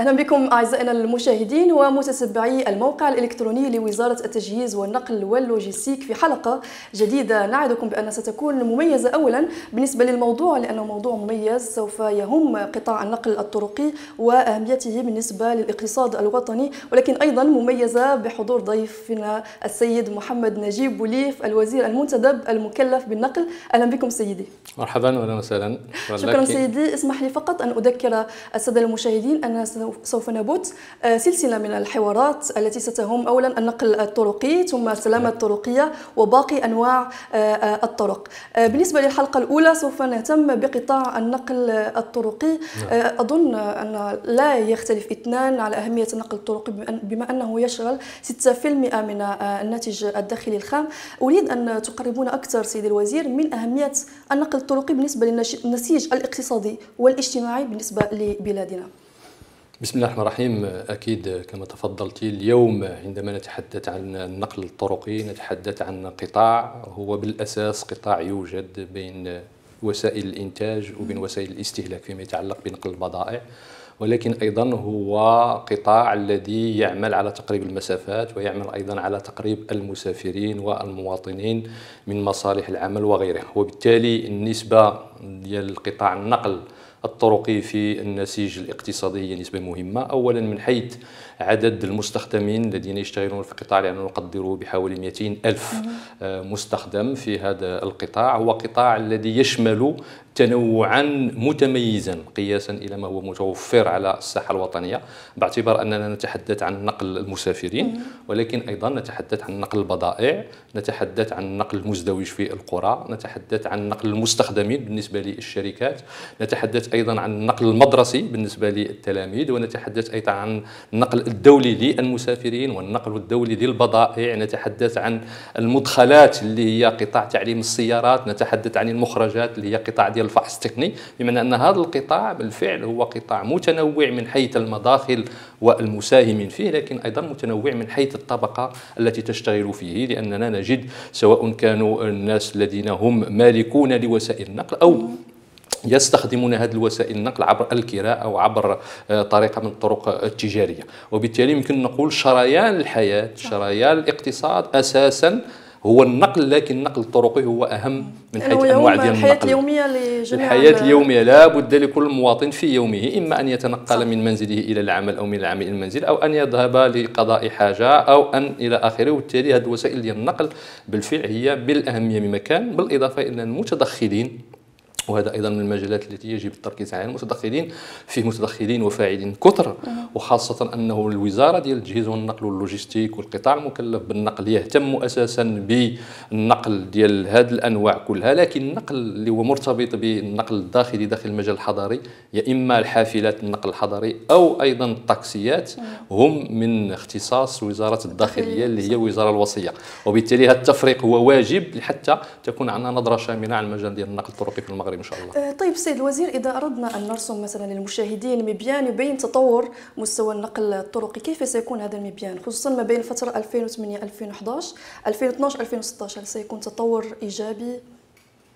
أهلا بكم أعزائنا المشاهدين ومتتبعي الموقع الإلكتروني لوزارة التجهيز والنقل واللوجستيك في حلقة جديدة. نعدكم بأن ستكون مميزة اولا بالنسبة للموضوع لأنه موضوع مميز سوف يهم قطاع النقل الطرقي وأهميته بالنسبة للإقتصاد الوطني ولكن أيضا مميزة بحضور ضيفنا السيد محمد نجيب بوليف الوزير المنتدب المكلف بالنقل. أهلا بكم سيدي. مرحبا واهلا وسهلا. شكرا سيدي. اسمح لي فقط أن أذكر السادة المشاهدين أن سوف نبث آه، سلسلة من الحوارات التي ستهم اولا النقل الطرقي ثم السلامة نعم. الطرقية وباقي أنواع آه، آه، الطرق. بالنسبة للحلقة الأولى سوف نهتم بقطاع النقل الطرقي. نعم. أظن أن لا يختلف اثنان على أهمية النقل الطرقي بما أنه يشغل 6% من الناتج الداخلي الخام. أريد أن تقربونا أكثر سيدي الوزير من أهمية النقل الطرقي بالنسبة للنسيج الاقتصادي والاجتماعي بالنسبة لبلادنا. بسم الله الرحمن الرحيم. أكيد كما تفضلت اليوم عندما نتحدث عن النقل الطرقي نتحدث عن قطاع هو بالأساس قطاع يوجد بين وسائل الإنتاج وبين وسائل الاستهلاك فيما يتعلق بنقل البضائع ولكن أيضا هو قطاع الذي يعمل على تقريب المسافات ويعمل أيضا على تقريب المسافرين والمواطنين من مصالح العمل وغيرها وبالتالي النسبة ديال قطاع النقل الطرقي في النسيج الاقتصادي هي نسبة مهمة. أولا من حيث عدد المستخدمين الذين يشتغلون في القطاع لأنه نقدره بحوالي 200 ألف آه، مستخدم في هذا القطاع. هو قطاع الذي يشمل تنوعا متميزا قياسا إلى ما هو متوفر على الساحة الوطنية باعتبار أننا نتحدث عن نقل المسافرين ولكن أيضا نتحدث عن نقل البضائع نتحدث عن نقل المزدوج في القرى نتحدث عن نقل المستخدمين بالنسبة للشركات نتحدث أيضا عن النقل المدرسي بالنسبة للتلاميذ ونتحدث أيضا عن النقل الدولي للمسافرين والنقل الدولي للبضائع نتحدث عن المدخلات اللي هي قطاع تعليم السيارات نتحدث عن المخرجات اللي هي قطاع ديال الفحص التقني بمعنى أن هذا القطاع بالفعل هو قطاع متنوع من حيث المداخل والمساهمين فيه لكن أيضا متنوع من حيث الطبقة التي تشتغل فيه لأننا نجد سواء كانوا الناس الذين هم مالكون لوسائل النقل أو يستخدمون هذه الوسائل النقل عبر الكراء أو عبر آه، طريقة من الطرق التجارية. وبالتالي يمكن نقول شريان الحياة شريان الاقتصاد أساسا هو النقل لكن النقل الطرقي هو أهم من حيث أنواع ديال الحياة اليوميه لجميع الحياة اليومية لا بد لكل مواطن في يومه إما أن يتنقل صح. من منزله إلى العمل أو من العمل إلى المنزل أو أن يذهب لقضاء حاجة أو أن إلى آخره وبالتالي هذه الوسائل ديال النقل بالفعل هي بالأهمية بمكان بالإضافة إلى المتدخلين وهذا أيضا من المجالات التي يجب التركيز عليها المتدخلين. فيه متدخلين وفاعلين كثر وخاصة أنه الوزارة ديال التجهيز والنقل واللوجستيك والقطاع المكلف بالنقل يهتم أساسا بالنقل ديال هذه الأنواع كلها لكن النقل اللي هو مرتبط بالنقل الداخلي داخل المجال الحضري يا إما الحافلات النقل الحضري أو أيضا التاكسيات هم من اختصاص وزارة الداخلية. اللي هي وزارة الوصية. وبالتالي هذا التفريق هو واجب حتى تكون عندنا نظرة شاملة على المجال ديال النقل الطرقي في المغرب. إن شاء الله. أه، طيب سيد الوزير إذا أردنا أن نرسم مثلا للمشاهدين مبيان يبين تطور مستوى النقل الطرقي كيف سيكون هذا المبيان؟ خصوصا ما بين الفترة 2008 2011 2012 2016 سيكون تطور إيجابي؟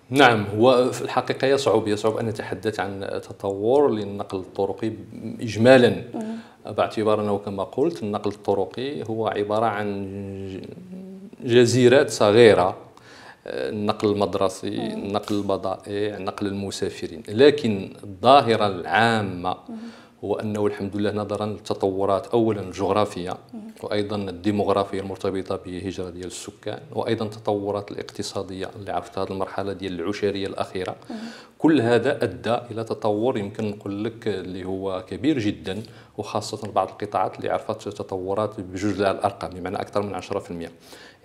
نعم هو في الحقيقة يصعب يصعب أن نتحدث عن تطور للنقل الطرقي إجمالا. باعتبار أنه كما قلت النقل الطرقي هو عبارة عن جزيرات صغيرة النقل المدرسي نقل البضائع نقل المسافرين. لكن الظاهرة العامة هو أنه الحمد لله نظرا للتطورات أولا الجغرافية وأيضا الديموغرافية المرتبطة بهجرة ديال السكان وأيضا التطورات الاقتصادية اللي عرفت هذه المرحلة ديال العشرية الأخيرة. كل هذا أدى إلى تطور يمكن نقول لك اللي هو كبير جدا وخاصة بعض القطاعات اللي عرفت تطورات بجوج الأرقام بمعنى أكثر من 10%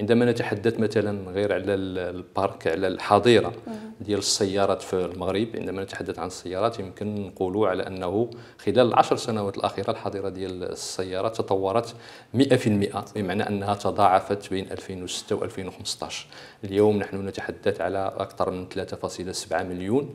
عندما نتحدث مثلا غير على البارك على الحظيرة ديال السيارات في المغرب عندما نتحدث عن السيارات يمكن نقولوا على أنه خلال العشر سنوات الأخيرة الحظيرة ديال السيارات تطورت 100% بمعنى أنها تضاعفت بين 2006 و 2015 اليوم نحن نتحدث على أكثر من 3.7 مليون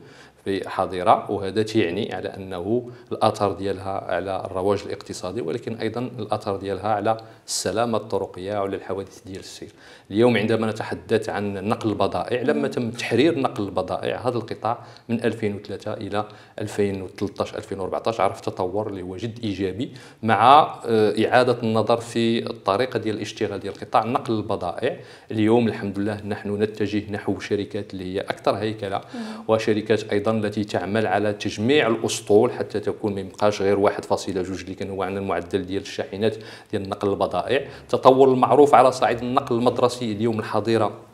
حظيرة وهذا تعني على أنه الأثر ديالها على الرواج الاقتصادي ولكن أيضا الأثر ديالها على السلامة الطرقية وعلى الحوادث ديال السير. اليوم عندما نتحدث عن نقل البضائع لما تم تحرير نقل البضائع. هذا القطاع من 2003 إلى 2013 2014 عرف تطور اللي هو جد إيجابي مع آه، إعادة النظر في الطريقة ديال الاشتغال ديال القطاع. نقل البضائع اليوم الحمد لله نحن نتجه نحو شركات اللي هي أكثر هيكلة وشركات أيضا التي تعمل على تجميع الأسطول حتى تكون ما يبقاش غير 1.2 اللي كان هو عندنا المعدل ديال الشاحنات ديال نقل البضائع. التطور المعروف على صعيد النقل المدرسي اليوم الحظيره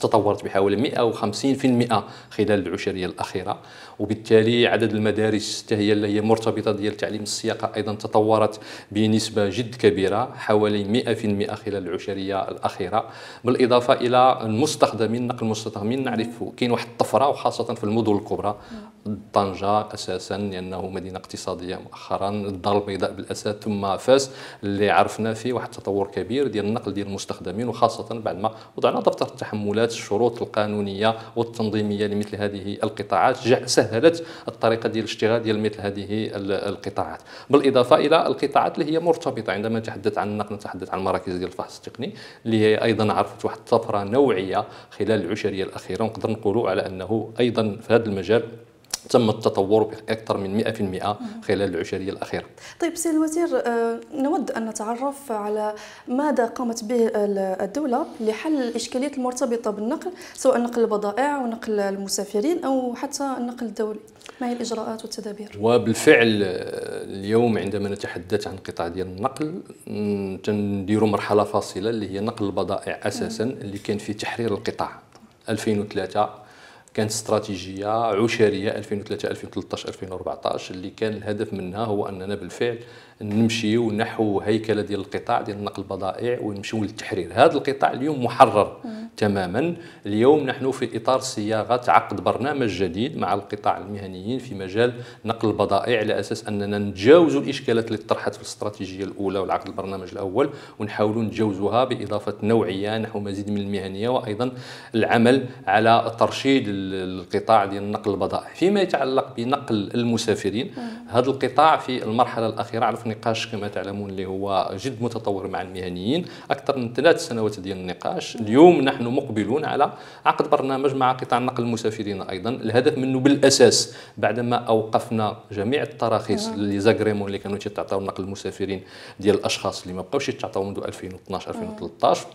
تطورت بحوالي 150% خلال العشرية الأخيرة. وبالتالي عدد المدارس حتى هي اللي هي مرتبطة ديال تعليم السياقة أيضا تطورت بنسبة جد كبيرة حوالي 100% خلال العشرية الأخيرة. بالإضافة إلى المستخدمين نقل المستخدمين نعرف كاين واحد الطفرة وخاصة في المدن الكبرى. طنجة أساسا لأنه مدينة اقتصادية مؤخرا الدار البيضاء بالأساس ثم فاس اللي عرفنا فيه واحد التطور كبير ديال النقل ديال المستخدمين وخاصة بعد ما وضعنا دفتر التحملات الشروط القانونية والتنظيمية لمثل هذه القطاعات. سهلت الطريقة ديال الاشتغال ديال مثل هذه القطاعات. بالإضافة إلى القطاعات اللي هي مرتبطة عندما نتحدث عن النقل نتحدث عن مراكز ديال الفحص التقني اللي هي أيضا عرفت واحد الطفرة نوعية خلال العشرية الأخيرة. ونقدر نقولوا على أنه أيضا في هذا المجال تم التطور بأكثر من 100% خلال العشريه الأخيرة. طيب سي الوزير آه، نود أن نتعرف على ماذا قامت به الدولة لحل الإشكاليات المرتبطة بالنقل سواء نقل البضائع ونقل المسافرين أو حتى النقل الدولي. ما هي الإجراءات والتدابير؟ وبالفعل آه، اليوم عندما نتحدث عن قطاع ديال النقل تنديروا مرحلة فاصلة اللي هي نقل البضائع أساسا اللي كان في تحرير القطاع 2003 كانت استراتيجية عشرية 2003 2013 2014 اللي كان الهدف منها هو أننا بالفعل نمشيو نحو هيكلة ديال القطاع ديال نقل البضائع ونمشيو للتحرير. هذا القطاع اليوم محرر تماما. اليوم نحن في إطار صياغة عقد برنامج جديد مع القطاع المهنيين في مجال نقل البضائع على أساس أننا نتجاوزوا الإشكالات اللي طرحت في الاستراتيجية الأولى والعقد البرنامج الأول ونحاولوا نتجاوزوها بإضافة نوعية نحو مزيد من المهنية وأيضا العمل على ترشيد القطاع ديال نقل البضائع. فيما يتعلق بنقل المسافرين هذا القطاع في المرحلة الأخيرة عرف نقاش كما تعلمون اللي هو جد متطور مع المهنيين أكثر من ثلاث سنوات ديال النقاش. اليوم نحن مقبلون على عقد برنامج مع قطاع نقل المسافرين أيضا. الهدف منه بالأساس بعدما أوقفنا جميع التراخيص اللي زاغريمون اللي كانوا تيتعطاو نقل المسافرين ديال الأشخاص اللي ما بقاوش يتعطاو منذ 2012 2013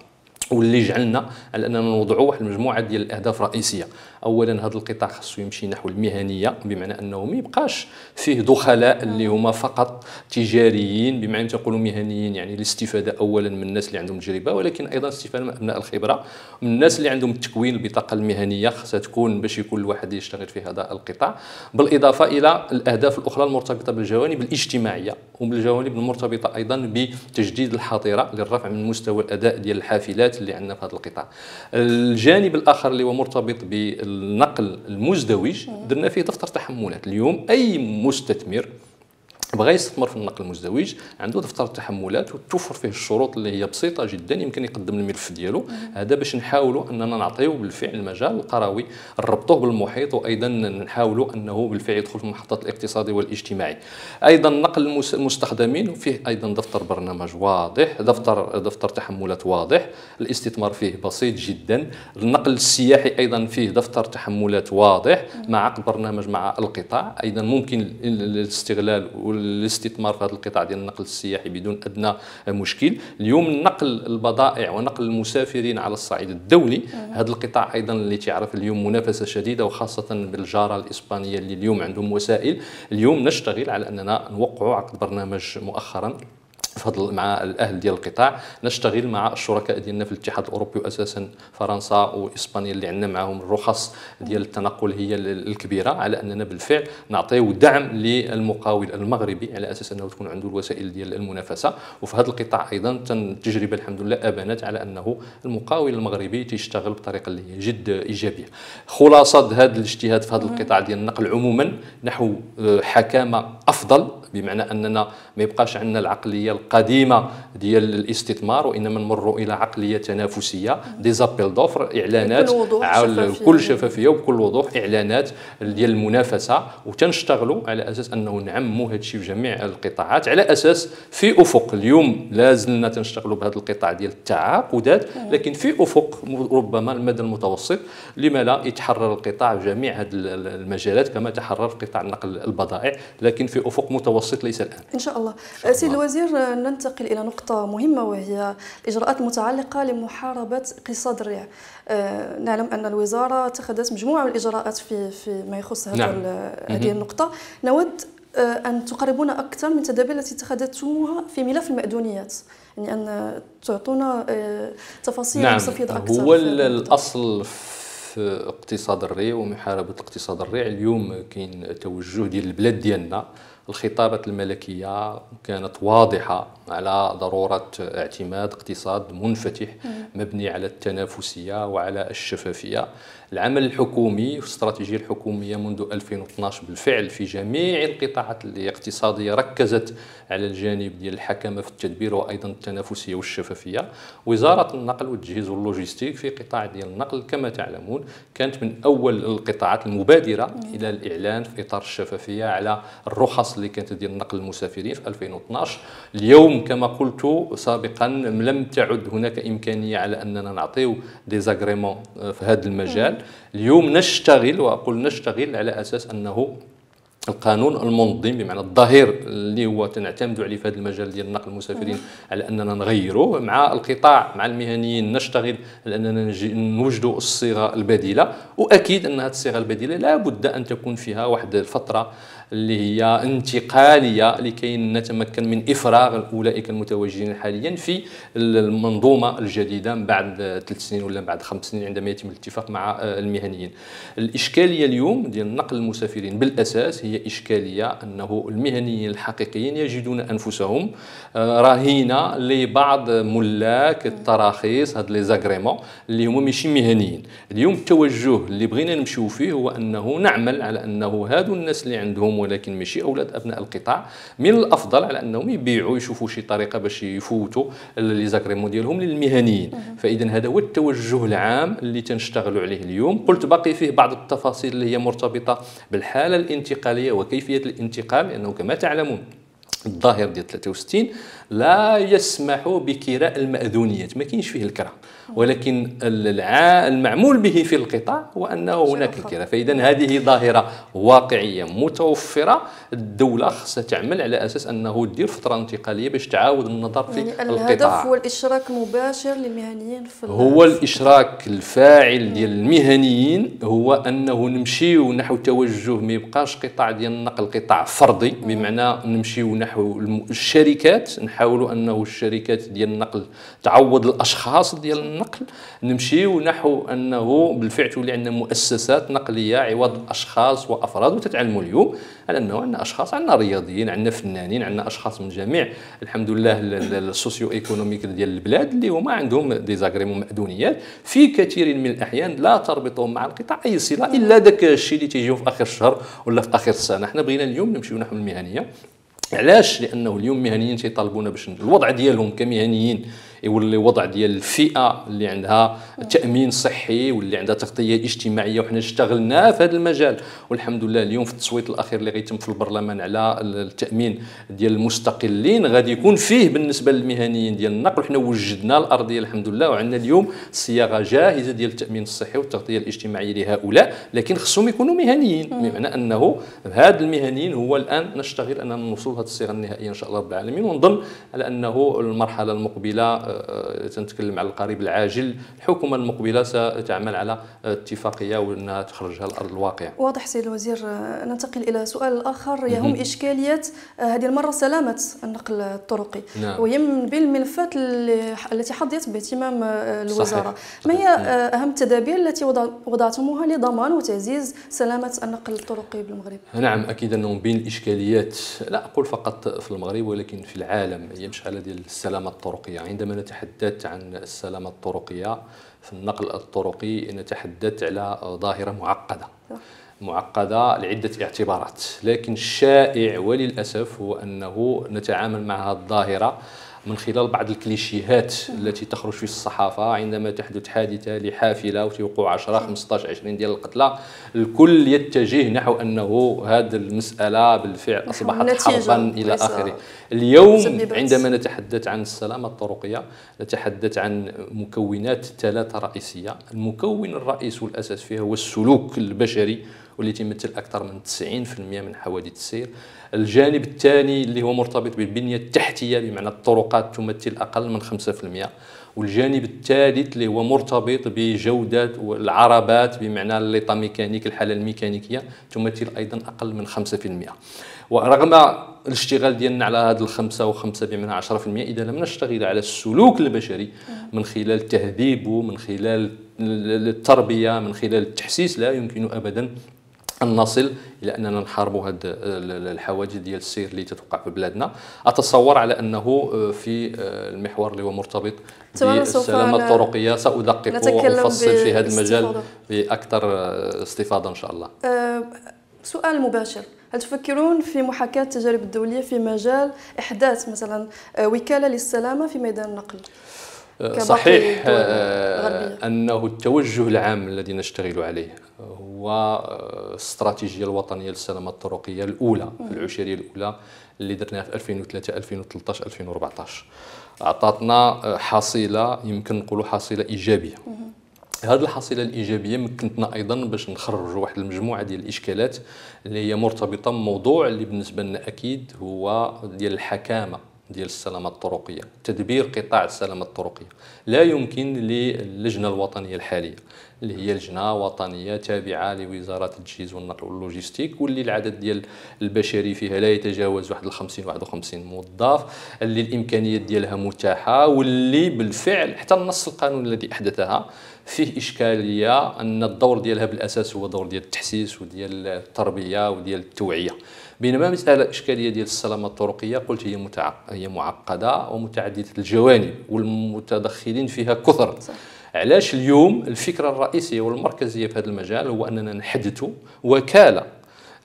واللي جعلنا على أننا نوضعوا واحد المجموعة ديال الأهداف الرئيسيه اولا هذا القطاع خاصو يمشي نحو المهنية بمعنى أنه ما يبقاش فيه دخلاء اللي هما فقط تجاريين بمعنى تنقولوا مهنيين يعني الاستفادة اولا من الناس اللي عندهم تجربة ولكن أيضا استفادة من أبناء الخبرة. من الناس اللي عندهم التكوين البطاقه المهنية خاصها تكون باش يكون الواحد يشتغل في هذا القطاع. بالإضافة إلى الأهداف الأخرى المرتبطة بالجوانب الاجتماعية وبالجوانب المرتبطة أيضا بتجديد الحظيره للرفع من مستوى الأداء ديال الحافلات اللي عندنا في هذا القطاع. الجانب الآخر اللي هو مرتبط بالنقل المزدوج درنا فيه دفتر تحملات. اليوم أي مستثمر بغى يستثمر في النقل المزدوج عنده دفتر التحملات وتوفر فيه الشروط اللي هي بسيطة جدا يمكن يقدم الملف ديالو. هذا باش نحاولوا أننا نعطيو بالفعل المجال القروي نربطوه بالمحيط وأيضا نحاولوا أنه بالفعل يدخل في المحطات الاقتصادي والاجتماعي أيضا نقل المستخدمين فيه أيضا دفتر برنامج واضح دفتر دفتر تحملات واضح. الاستثمار فيه بسيط جدا. النقل السياحي أيضا فيه دفتر تحملات واضح مع عقد برنامج مع القطاع. أيضا ممكن الاستغلال الاستثمار في هذا القطاع ديال النقل السياحي بدون أدنى مشكل. اليوم نقل البضائع ونقل المسافرين على الصعيد الدولي. هذا القطاع أيضا اللي تعرف اليوم منافسة شديدة وخاصة بالجارة الإسبانية اللي اليوم عندهم وسائل. اليوم نشتغل على أننا نوقعوا عقد برنامج مؤخرا. فضل مع الأهل ديال القطاع. نشتغل مع الشركاء ديالنا في الاتحاد الأوروبي واساسا فرنسا وإسبانيا اللي عندنا معهم الرخص ديال التنقل هي الكبيرة على أننا بالفعل نعطيو دعم للمقاول المغربي على أساس أنه تكون عنده الوسائل ديال المنافسة. وفي هذا القطاع أيضا التجربه الحمد لله أبانت على أنه المقاول المغربي تيشتغل بطريقة اللي هي جد إيجابية. خلاصة هذا الاجتهاد في هذا القطاع ديال النقل عموما نحو آه، حكامة أفضل بمعنى أننا ما يبقاش عندنا العقلية القديمة ديال الاستثمار وإنما نمروا إلى عقلية تنافسية. دي زابيل دوفر إعلانات بكل شفافية. وبكل وضوح إعلانات ديال المنافسة. وتنشتغلوا على أساس أنه نعموا هذا الشيء في جميع القطاعات. على أساس في أفق. اليوم لازلنا تنشتغلوا بهذا القطاع ديال التعاقدات لكن في أفق ربما المدى المتوسط. لما لا؟ يتحرر القطاع جميع هذه المجالات كما تحرر قطاع نقل البضائع لكن في أفق متوسط ليس الآن. إن شاء الله. سيد الوزير ننتقل إلى نقطة مهمة وهي الإجراءات المتعلقة لمحاربة اقتصاد الريع. آه، نعلم أن الوزارة اتخذت مجموعة من الإجراءات في في ما يخص هذه نعم. هذه النقطة. نود آه، أن تقربونا أكثر من التدابير التي اتخذتموها في ملف المأذونيات يعني أن تعطونا آه، تفاصيل نعم. أكثر هو الأصل في اقتصاد الريع ومحاربة اقتصاد الريع. اليوم كاين توجه ديال البلاد ديالنا الخطابات الملكية كانت واضحة. على ضرورة اعتماد اقتصاد منفتح مبني على التنافسية وعلى الشفافية. العمل الحكومي والاستراتيجيه الحكومية منذ 2012 بالفعل في جميع القطاعات الاقتصادية ركزت على الجانب ديال الحكمة في التدبير وأيضا التنافسية والشفافية. وزارة النقل والتجهيز واللوجستيك في قطاع ديال النقل كما تعلمون كانت من أول القطاعات المبادرة إلى الإعلان في إطار الشفافية على الرخص اللي كانت ديال نقل المسافرين في 2012 اليوم كما قلت سابقا لم تعد هناك إمكانية على أننا نعطيو des agréments في هذا المجال. اليوم نشتغل وأقول نشتغل على أساس أنه القانون المنظم بمعنى الظهير اللي هو تنعتمد عليه في هذا المجال ديال نقل المسافرين على أننا نغيروه مع القطاع مع المهنيين نشتغل على أننا نوجدوا الصيغة البديلة وأكيد أن هذه الصيغة البديلة لابد أن تكون فيها واحد الفترة اللي هي انتقالية لكي نتمكن من إفراغ أولئك المتواجدين حاليا في المنظومة الجديدة من بعد ثلاث سنين ولا بعد خمس سنين عندما يتم الاتفاق مع المهنيين. الإشكالية اليوم ديال نقل المسافرين بالأساس هي إشكالية أنه المهنيين الحقيقيين يجدون أنفسهم آه، رهينه لبعض ملاك التراخيص هاد لي زاغريمون اللي هما ماشي مهنيين. اليوم التوجه اللي بغينا نمشيو فيه هو أنه نعمل على أنه هادو الناس اللي عندهم هم ولكن ماشي أولاد أبناء القطاع من الأفضل على أنهم يبيعوا يشوفوا شي طريقة باش يفوتوا لي زاكريمون ديالهم للمهنيين. فاذا هذا هو التوجه العام اللي تنشتغلوا عليه اليوم. قلت باقي فيه بعض التفاصيل اللي هي مرتبطة بالحالة الإنتقالية وكيفية الانتقال لأنه كما تعلمون الظاهر ديال 63 لا يسمح بكراء المأذونيات ما كاينش فيه الكرا ولكن المعمول به في القطاع هو أنه هناك الكرا فاذا هذه ظاهرة واقعية متوفرة الدولة خصها تعمل على أساس أنه دير فترة انتقالية باش تعاود النظر في يعني القطاع. الهدف هو الإشراك المباشر للمهنيين في هو الإشراك الفاعل ديال المهنيين هو أنه نمشيو نحو توجه ما يبقاش قطاع ديال النقل قطاع فردي. بمعنى نمشيو نحو الشركات نحاولوا أنه الشركات ديال النقل تعوض الأشخاص ديال النقل نمشيو نحو أنه بالفعل تولي عندنا مؤسسات نقلية عوض أشخاص وأفراد وتتعلموا اليوم على أنه عندنا أشخاص عندنا رياضيين عندنا فنانين عندنا أشخاص من جميع الحمد لله ال socio-économique ديال البلاد اللي هما عندهم des agréments مأذونيات في كثير من الأحيان لا تربطهم مع القطاع أي صلة إلا ذاك الشيء اللي تيجيو في آخر الشهر ولا في آخر السنة. حنا بغينا اليوم نمشيو نحو المهنية. علاش؟ لأنه اليوم مهنيين تيطالبونا باش الوضع ديالهم كمهنيين يولي وضع ديال الفئة اللي عندها تأمين صحي واللي عندها تغطية اجتماعية وحنا اشتغلنا في هذا المجال. والحمد لله اليوم في التصويت الأخير اللي غيتم في البرلمان على التأمين ديال المستقلين غادي يكون فيه بالنسبة للمهنيين ديال النقل. حنا وجدنا الأرضية الحمد لله. وعندنا اليوم صياغة جاهزة ديال التأمين الصحي والتغطية الاجتماعية لهؤلاء لكن خصهم يكونوا مهنيين. بمعنى أنه هاد المهنيين هو الآن نشتغل أننا نوصل هذه الصيغه النهائية إن شاء الله رب العالمين. ونظن على أنه المرحلة المقبلة آه، تنتكلم على القريب العاجل. الحكومة المقبلة ستعمل على اتفاقية وإنها تخرجها لأرض الواقع. واضح سيد الوزير. آه، ننتقل إلى سؤال آخر. يهم إشكالية آه، هذه المرة سلامة النقل الطرقي. نعم. وهي من بين الملفات التي حظيت باهتمام الوزارة. صحيح. ما هي نعم. أهم التدابير التي وضعتموها لضمان وتعزيز سلامة النقل الطرقي بالمغرب؟ نعم أكيد أنه من بين الإشكاليات لا أقول فقط في المغرب ولكن في العالم هي مشكله ديال السلامة الطرقية. عندما نتحدث عن السلامة الطرقية. في النقل الطرقي نتحدث على ظاهرة معقدة. معقدة لعدة اعتبارات. لكن الشائع وللأسف هو أنه نتعامل مع هذه الظاهرة من خلال بعض الكليشيهات التي تخرج في الصحافة عندما تحدث حادثة لحافلة وتوقع 10 15 20 ديال القتلى الكل يتجه نحو أنه هذه المسألة بالفعل أصبحت حربا إلى آخره. اليوم عندما نتحدث عن السلامة الطرقية نتحدث عن مكونات ثلاثة رئيسية. المكون الرئيسي والأساس فيها هو السلوك البشري واللي تمثل أكثر من 90% من حوادث السير. الجانب الثاني اللي هو مرتبط بالبنية التحتية بمعنى الطرقات تمثل أقل من 5% والجانب الثالث اللي هو مرتبط بجوده العربات بمعنى الليطا ميكانيك الحالة الميكانيكية تمثل أيضا أقل من 5% ورغم الاشتغال ديالنا على هذه الخمسة وخمسة بمعنى 10% إذا لم نشتغل على السلوك البشري من خلال تهذيبه من خلال التربية من خلال التحسيس لا يمكن أبدا أن نصل إلى أننا نحاربوا هذه الحواجز ديال السير اللي تتوقع في بلادنا. أتصور على أنه آه، في آه، المحور اللي هو مرتبط بالسلامة الطرقية. سأدقق وأفصل في هذا المجال بأكثر آه، استفاضة إن شاء الله. سؤال مباشر. هل تفكرون في محاكاة التجارب الدولية في مجال إحداث مثلا وكالة للسلامة في ميدان النقل؟ صحيح أنه التوجه العام الذي نشتغل عليه والاستراتيجيه الوطنية للسلامه الطرقية الأولى العشريه الأولى اللي درناها في 2003 2013 2014 اعطتنا حصيلة يمكن نقولوا حصيلة إيجابية. هذه الحصيلة الإيجابية مكنتنا أيضا باش نخرجوا واحد المجموعة ديال الإشكالات اللي هي مرتبطة بموضوع اللي بالنسبة لنا أكيد هو ديال الحكامة. ديال السلامة الطرقية تدبير قطاع السلامة الطرقية. لا يمكن للجنة الوطنية الحالية اللي هي لجنة وطنية تابعة لوزارة التجهيز والنقل واللوجيستيك واللي العدد ديال البشري فيها لا يتجاوز واحد 50 51 موظف اللي الإمكانيات ديالها متاحة واللي بالفعل حتى النص القانوني الذي أحدثها فيه اشكاليه أن الدور ديالها بالأساس هو دور ديال التحسيس وديال التربية وديال التوعية. بينما مسألة الإشكالية ديال السلامة الطرقية قلت هي هي معقدة ومتعددة الجوانب والمتدخلين فيها كثر صح. علاش اليوم الفكرة الرئيسية والمركزية في هذا المجال هو أننا نحدث وكالة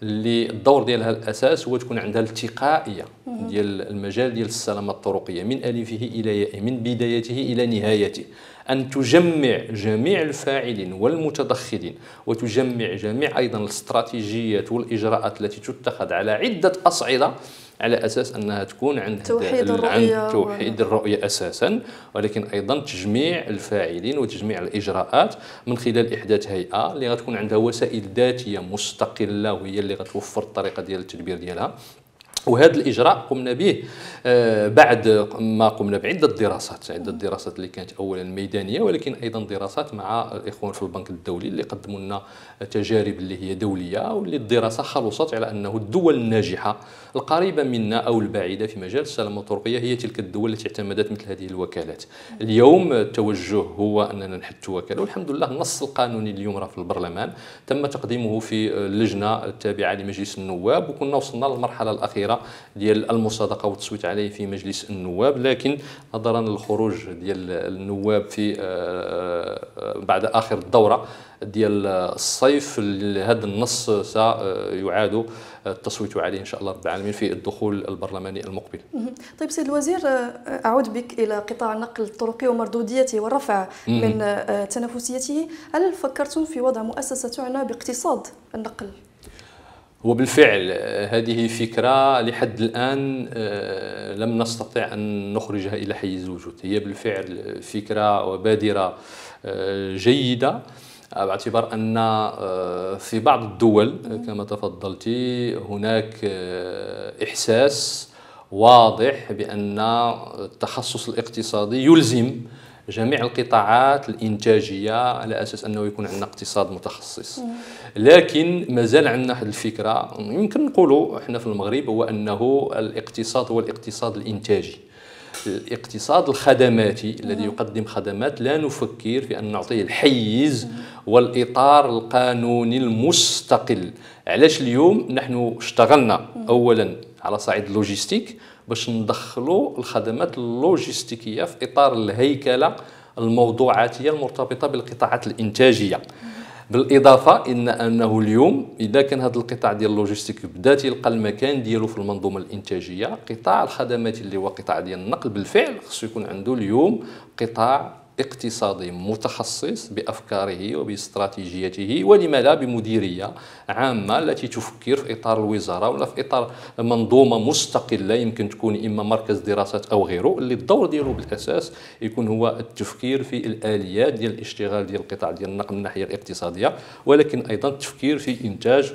اللي الدور ديالها الأساس هو تكون عندها التقائية ديال المجال ديال السلامة الطرقية من ألفه إلى يائه من بدايته إلى نهايته. أن تجمع جميع الفاعلين والمتدخلين وتجمع جميع أيضا الاستراتيجيات والإجراءات التي تتخذ على عدة أصعدة على أساس أنها تكون عند توحيد الرؤيه عند توحيد الرؤية أساسا ولكن أيضا تجميع الفاعلين وتجميع الإجراءات من خلال احداث هيئة اللي غتكون عندها وسائل ذاتية مستقلة وهي اللي غتوفر الطريقة ديال التدبير ديالها. وهذا الإجراء قمنا به آه، بعد ما قمنا بعده دراسات عده دراسات اللي كانت اولا ميدانية ولكن أيضا دراسات مع الإخوان في البنك الدولي اللي قدموا لنا تجارب اللي هي دولية واللي الدراسة خلصت على أنه الدول الناجحة القريبة منا أو البعيدة في مجال السلامه الطرقيه هي تلك الدول التي اعتمدت مثل هذه الوكالات. اليوم التوجه هو أننا نحدث وكالة. والحمد لله النص القانوني اليوم راه في البرلمان. تم تقديمه في اللجنة التابعة لمجلس النواب وكنا وصلنا للمرحلة الأخيرة ديال المصادقة والتصويت عليه في مجلس النواب. لكن نظرا للخروج ديال النواب في آه، آه، بعد آخر الدوره ديال الصيف هذا النص سيعاد التصويت عليه إن شاء الله رب العالمين في الدخول البرلماني المقبل. طيب سيد الوزير أعود بك إلى قطاع النقل الطرقي ومردوديته والرفع من تنافسيته، هل فكرتم في وضع مؤسسة تعنى باقتصاد النقل؟ وبالفعل هذه فكرة لحد الآن آه، لم نستطع أن نخرجها إلى حيز الوجود هي بالفعل فكرة وبادرة آه، جيدة. باعتبار أن آه، في بعض الدول كما تفضلت هناك إحساس واضح بأن التخصص الاقتصادي يلزم جميع القطاعات الإنتاجية على أساس أنه يكون عندنا اقتصاد متخصص. لكن مازال عندنا واحد الفكرة يمكن نقولوا إحنا في المغرب هو أنه الاقتصاد هو الاقتصاد الإنتاجي. الاقتصاد الخدماتي الذي يقدم خدمات لا نفكر في أن نعطيه الحيز والإطار القانوني المستقل. علاش اليوم نحن اشتغلنا اولا على صعيد اللوجيستيك باش ندخلوا الخدمات اللوجستيكية في إطار الهيكلة الموضوعاتية المرتبطة بالقطاعات الإنتاجية. بالإضافة إن أنه اليوم إذا كان هذا القطاع ديال اللوجيستيك بدا تيلقى المكان ديالو في المنظومة الإنتاجية قطاع الخدمات اللي هو قطاع ديال النقل بالفعل خصو يكون عنده اليوم قطاع اقتصادي متخصص بأفكاره وباستراتيجيته ولما لا بمديرية عامة التي تفكر في إطار الوزارة ولا في إطار منظومة مستقلة يمكن تكون إما مركز دراسات أو غيره اللي الدور ديالو بالأساس يكون هو التفكير في الاليات ديال الاشتغال ديال القطاع ديال النقل من الناحية الاقتصادية ولكن أيضا التفكير في إنتاج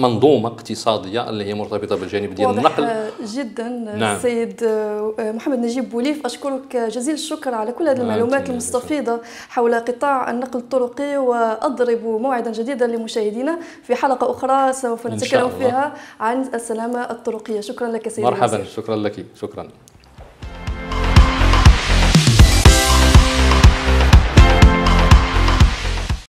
منظومة اقتصادية اللي هي مرتبطة بالجانب ديال النقل. جدا نعم. السيد آه، محمد نجيب بوليف أشكرك جزيل الشكر على كل هذه نعم، المعلومات المستفيضة حول قطاع النقل الطرقي وأضرب موعدا جديدا لمشاهدينا في حلقة أخرى سوف نتكلم فيها عن السلامه الطرقية. شكرا لك سيدي مرحبا. شكرا لك. شكرا.